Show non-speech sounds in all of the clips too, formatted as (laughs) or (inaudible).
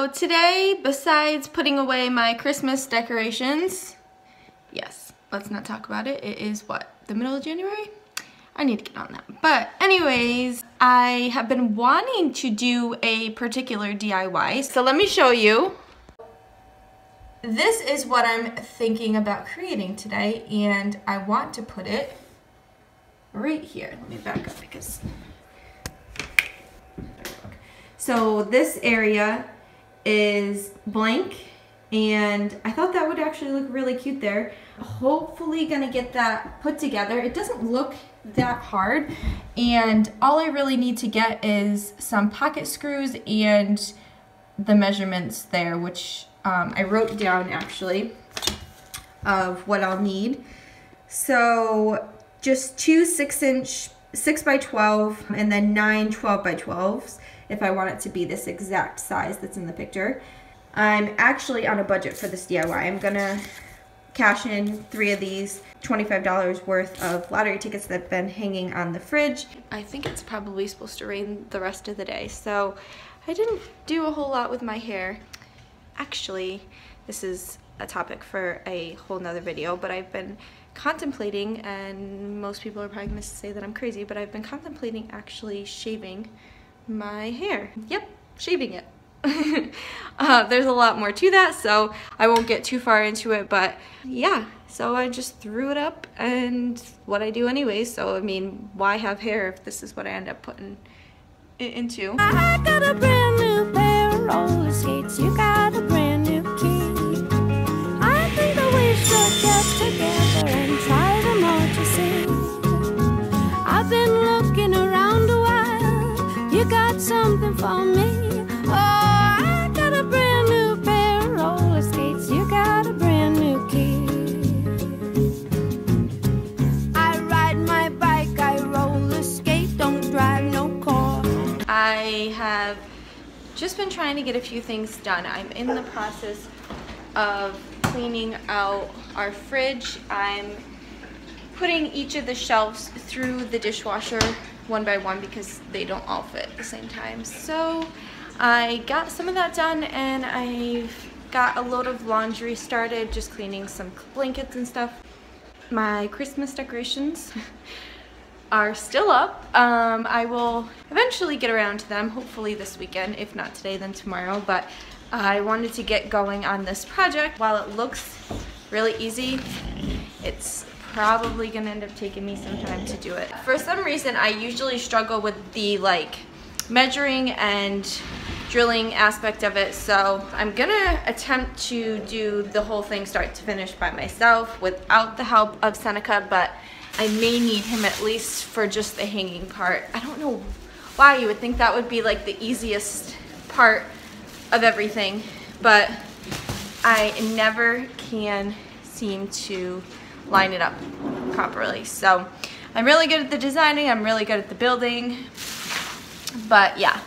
So today, besides putting away my Christmas decorations, yes, let's not talk about it. It is what, the middle of January? I need to get on that. But anyways, I have been wanting to do a particular DIY. So let me show you. This is what I'm thinking about creating today and I want to put it right here. Let me back up because so this area is blank and I thought that would actually look really cute there. Hopefully gonna get that put together. It doesn't look that hard and all I really need to get is some pocket screws and the measurements there which um, I wrote down actually of what I'll need. So just two six inch 6 by 12 and then nine 12 by 12s if I want it to be this exact size that's in the picture. I'm actually on a budget for this DIY. I'm gonna cash in three of these $25 worth of lottery tickets that have been hanging on the fridge. I think it's probably supposed to rain the rest of the day, so I didn't do a whole lot with my hair. Actually, this is a topic for a whole nother video, but I've been contemplating, and most people are probably gonna say that I'm crazy, but I've been contemplating actually shaving my hair. Yep, shaving it. (laughs) uh, there's a lot more to that, so I won't get too far into it, but yeah, so I just threw it up and what I do anyway, so I mean, why have hair if this is what I end up putting it into? I got something for me. Oh, I got a brand new pair of roller skates. You got a brand new key. I ride my bike, I roller skate, don't drive no car. I have just been trying to get a few things done. I'm in the process of cleaning out our fridge. I'm putting each of the shelves through the dishwasher one by one because they don't all fit at the same time. So I got some of that done and I've got a load of laundry started, just cleaning some blankets and stuff. My Christmas decorations (laughs) are still up. Um, I will eventually get around to them, hopefully this weekend, if not today, then tomorrow. But I wanted to get going on this project. While it looks really easy, it's probably gonna end up taking me some time to do it. For some reason, I usually struggle with the like measuring and drilling aspect of it. So I'm gonna attempt to do the whole thing start to finish by myself without the help of Seneca, but I may need him at least for just the hanging part. I don't know why you would think that would be like the easiest part of everything, but I never can seem to line it up properly. So I'm really good at the designing, I'm really good at the building, but yeah,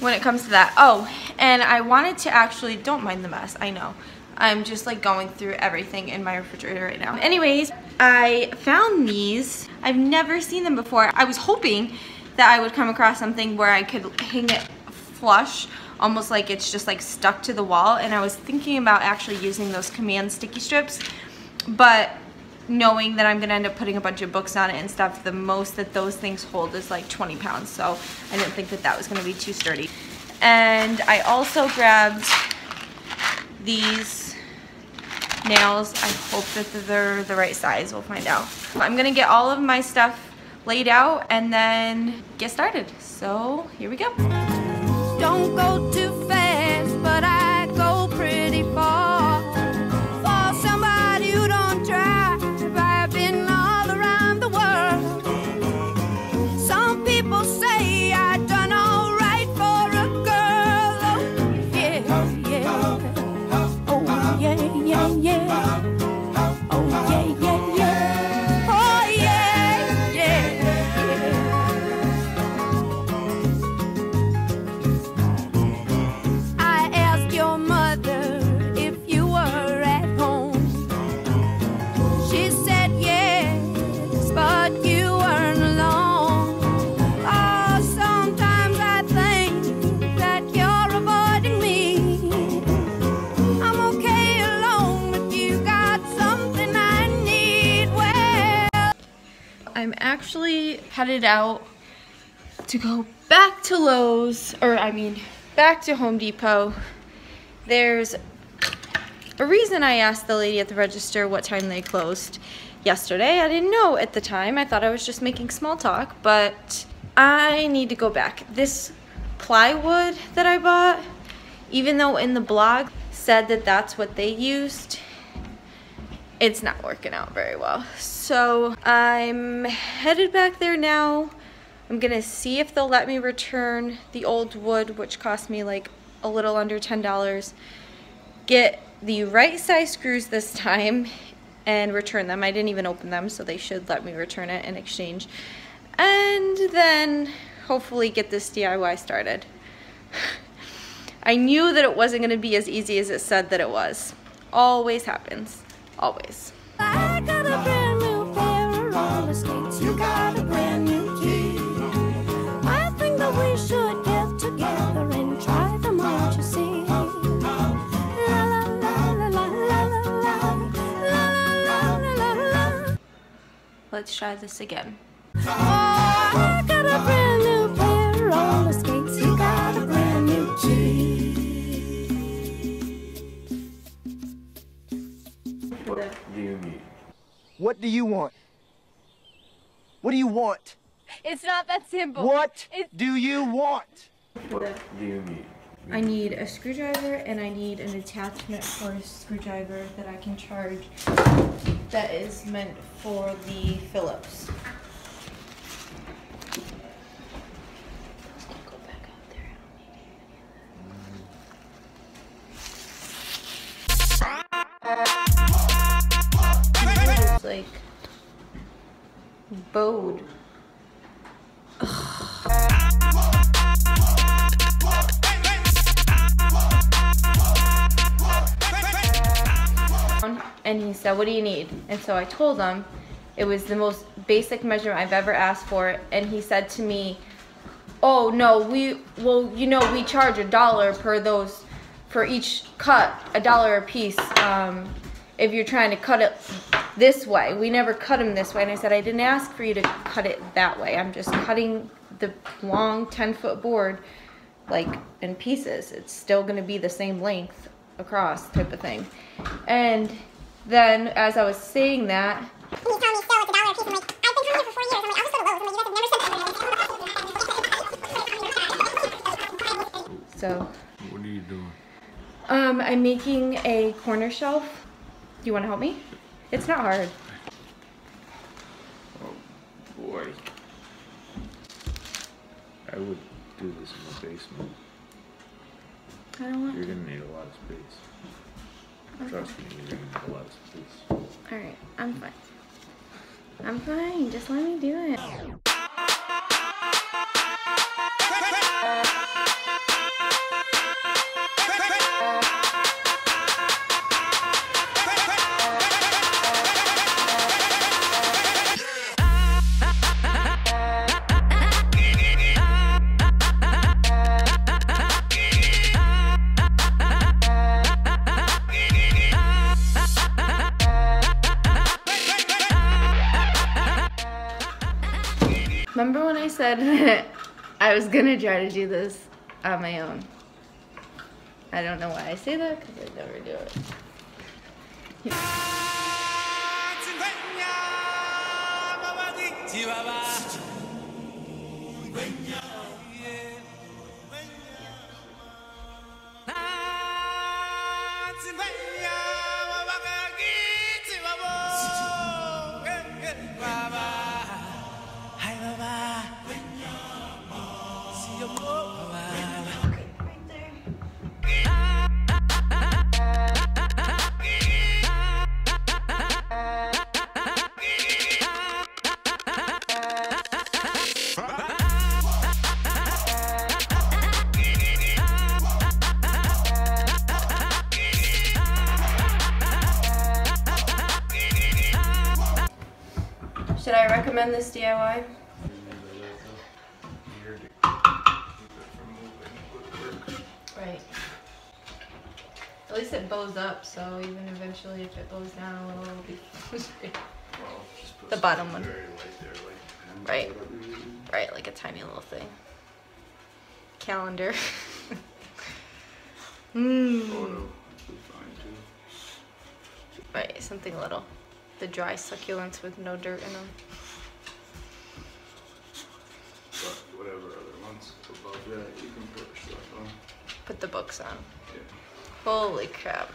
when it comes to that. Oh, and I wanted to actually, don't mind the mess, I know. I'm just like going through everything in my refrigerator right now. Anyways, I found these. I've never seen them before. I was hoping that I would come across something where I could hang it flush almost like it's just like stuck to the wall and I was thinking about actually using those command sticky strips but knowing that I'm gonna end up putting a bunch of books on it and stuff the most that those things hold is like 20 pounds so I didn't think that that was gonna be too sturdy and I also grabbed these nails. I hope that they're the right size. We'll find out. I'm gonna get all of my stuff laid out and then get started. So here we go. Actually headed out to go back to Lowe's, or I mean, back to Home Depot. There's a reason I asked the lady at the register what time they closed yesterday. I didn't know at the time. I thought I was just making small talk, but I need to go back. This plywood that I bought, even though in the blog said that that's what they used, it's not working out very well. So I'm headed back there now. I'm gonna see if they'll let me return the old wood, which cost me like a little under $10. Get the right size screws this time and return them. I didn't even open them, so they should let me return it in exchange. And then hopefully get this DIY started. (laughs) I knew that it wasn't gonna be as easy as it said that it was. Always happens, always. I got a brand new pair of roller skates. You got a brand new key. I think that we should get together and try them on to see. Let's try this again. Oh, What do you want? What do you want? It's not that simple. What it's... do you want? What do you need? I need a screwdriver and I need an attachment for a screwdriver that I can charge that is meant for the Phillips. And he said, what do you need? And so I told him it was the most basic measurement I've ever asked for. And he said to me, oh no, we, well, you know, we charge a dollar per those, for each cut, a dollar a piece. Um, if you're trying to cut it this way. We never cut them this way. And I said, I didn't ask for you to cut it that way. I'm just cutting the long 10 foot board like in pieces. It's still gonna be the same length across type of thing. And then as I was saying that, He's telling me still it's a dollar a piece. I'm like, I've been coming here for four years. I'm like, I'll just go to Lowe's. I'm like, you guys have never said So. What are you doing? Um, I'm making a corner shelf. Do you want to help me? It's not hard. Oh boy. I would do this in the basement. I don't want You're gonna need a lot of space. Okay. Trust me, you're gonna need a lot of space. Alright, I'm fine. I'm fine, just let me do it. Remember when I said (laughs) I was gonna try to do this on my own? I don't know why I say that because I never do it. Should I recommend this DIY? Right. At least it bows up, so even eventually if it bows down a little, it'll be straight. (laughs) The bottom one. There, like Right. Right, like a tiny little thing. Calendar. Mmm. (laughs) Photo would be fine too. Right, something little. The dry succulents with no dirt in them. But whatever other ones above that, you can put stuff on. Put the books on. Yeah. Holy crap.